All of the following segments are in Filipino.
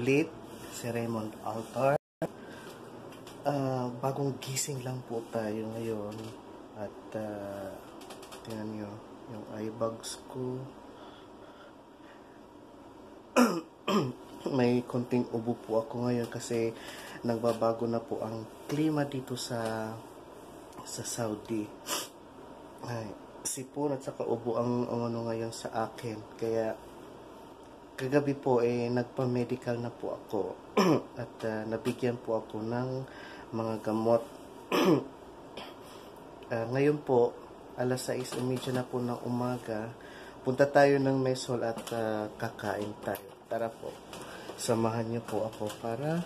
ulit si Raymond Altar. Ah, bagong gising lang po tayo ngayon at uh, tingnan nyo yung eye bags ko. May konting ubo po ako ngayon kasi nagbabago na po ang klima dito sa sa Saudi. Ay, sipon at saka ubo ang ano ngayon sa akin. Kaya kagabi po eh nagpa-medical na po ako at uh, nabigyan po ako ng mga gamot. uh, ngayon po, alas 6.30 na po ng umaga, punta tayo ng Mesol at uh, kakain tayo. Tara po, samahan niyo po ako para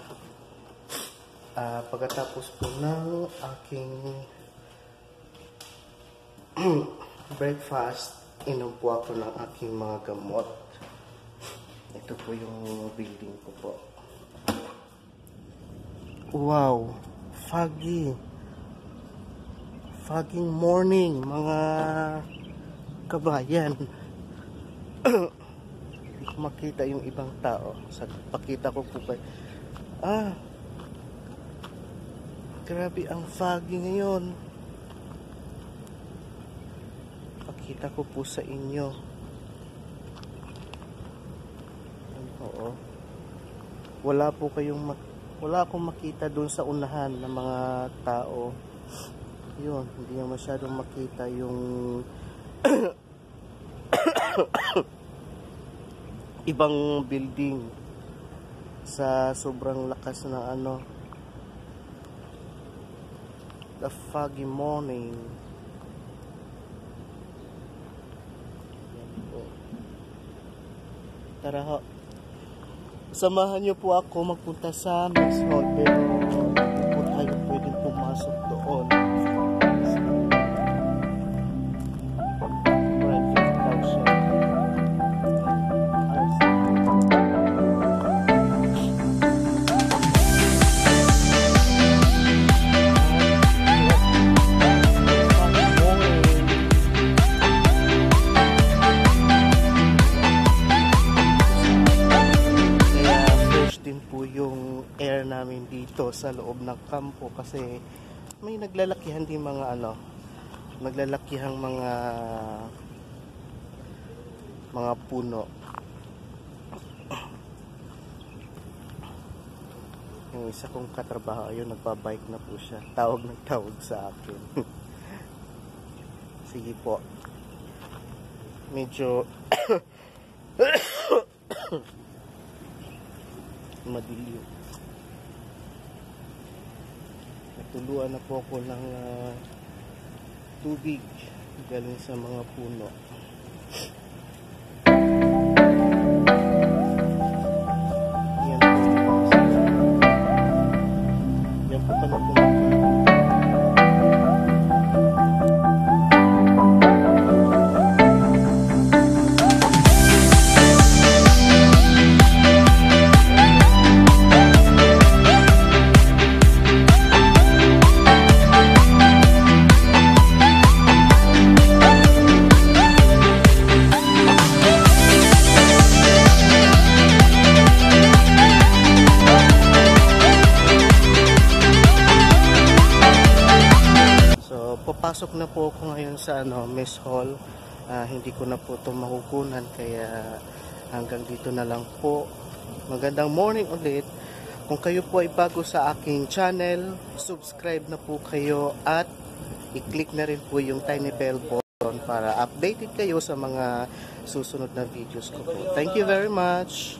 uh, pagkatapos po ng aking breakfast, inom po ako ng aking mga gamot. Ito po yung building ko po. Wow! Foggy! Fogging morning, mga kabayan. Hindi ko makita yung ibang tao. Sa pakita ko po kay... Ah! Grabe ang foggy ngayon. Pakita ko po sa inyo. Oo. Wala po kayong wala akong makita doon sa unahan ng mga tao. Yun, hindi na masyadong makita yung ibang building sa sobrang lakas na ano the foggy morning tara ho samahan niyo po ako magpunta sa Max Hall. Pero dito sa loob ng kampo kasi may naglalakihan din mga ano, naglalakihang mga mga puno. Yung isa kong katrabaho, ayun, nagbabike na po siya. Tawag ng tawag sa akin. Sige po. Medyo madilim. Natuluan na po ako ng ah, tubig galing sa mga puno. Papasok na po ako ngayon sa ano, mess hall. Ah, hindi ko na po ito makukunan kaya hanggang dito na lang po. Magandang morning ulit. Kung kayo po ay bago sa aking channel, subscribe na po kayo at i-click na rin po yung tiny bell button para updated kayo sa mga susunod na videos ko po. Thank you very much.